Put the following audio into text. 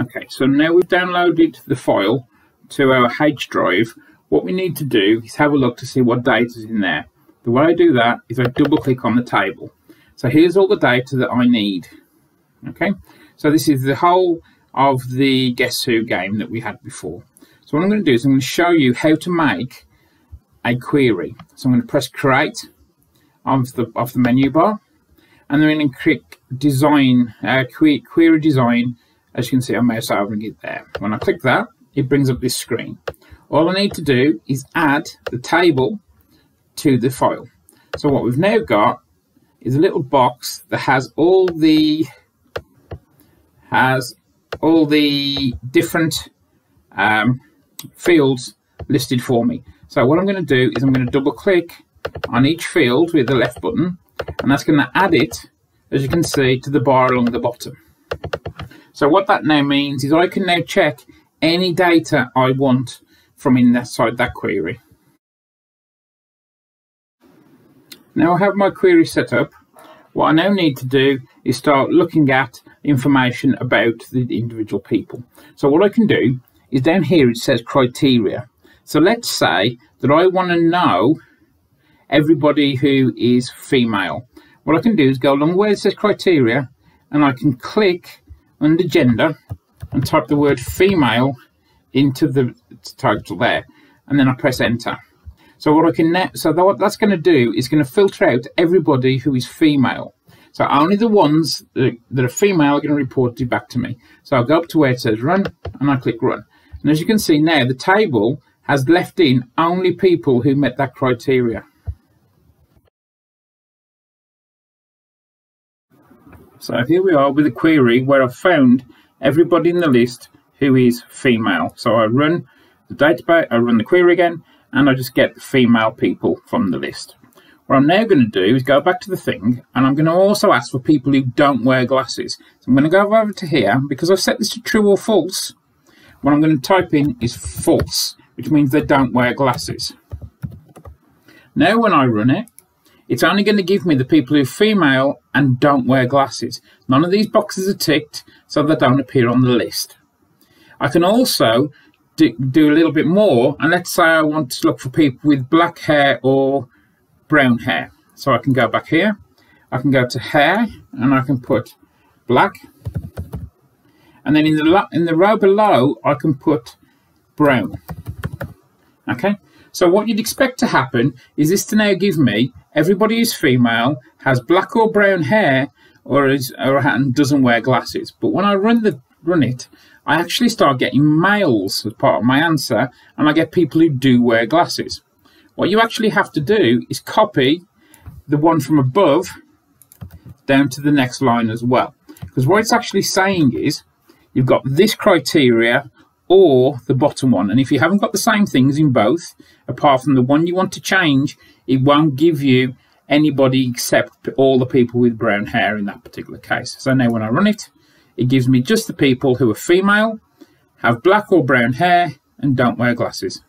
Okay, so now we've downloaded the file to our H drive. What we need to do is have a look to see what data is in there. The way I do that is I double click on the table. So here's all the data that I need. Okay, so this is the whole of the Guess Who game that we had before. So what I'm going to do is I'm going to show you how to make a query. So I'm going to press create of the of the menu bar and then I'm going to click design uh, query design as you can see, I'm mouse over it there. When I click that, it brings up this screen. All I need to do is add the table to the file. So what we've now got is a little box that has all the has all the different um, fields listed for me. So what I'm going to do is I'm going to double click on each field with the left button and that's going to add it as you can see to the bar along the bottom. So what that now means is I can now check any data I want from inside that query. Now I have my query set up. What I now need to do is start looking at information about the individual people. So what I can do is down here it says criteria. So let's say that I want to know everybody who is female. What I can do is go along where it says criteria and I can click under gender and type the word female into the title there and then I press enter. So what I can now, so what that's going to do is going to filter out everybody who is female. So only the ones that, are female are going to report it back to me. So I'll go up to where it says run and I click run. And as you can see now, the table has left in only people who met that criteria. So here we are with a query where I've found everybody in the list who is female. So I run the database, I run the query again, and I just get the female people from the list. What I'm now going to do is go back to the thing, and I'm going to also ask for people who don't wear glasses. So I'm going to go over to here, because I've set this to true or false. What I'm going to type in is false, which means they don't wear glasses. Now when I run it, it's only going to give me the people who are female and don't wear glasses. None of these boxes are ticked, so they don't appear on the list. I can also do, do a little bit more, and let's say I want to look for people with black hair or brown hair. So I can go back here, I can go to hair, and I can put black. And then in the, in the row below, I can put brown. Okay, so what you'd expect to happen is this to now give me everybody who's female, has black or brown hair, or is or and doesn't wear glasses. But when I run the run it, I actually start getting males as part of my answer, and I get people who do wear glasses. What you actually have to do is copy the one from above down to the next line as well. Because what it's actually saying is you've got this criteria or the bottom one. And if you haven't got the same things in both, apart from the one you want to change, it won't give you anybody except all the people with brown hair in that particular case. So now when I run it, it gives me just the people who are female, have black or brown hair, and don't wear glasses.